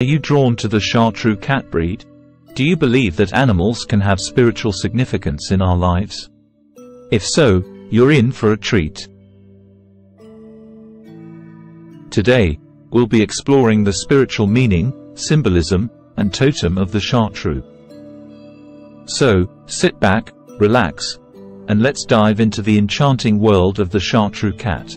Are you drawn to the Chartreux cat breed? Do you believe that animals can have spiritual significance in our lives? If so, you're in for a treat. Today, we'll be exploring the spiritual meaning, symbolism, and totem of the Chartreux. So, sit back, relax, and let's dive into the enchanting world of the Chartreux cat.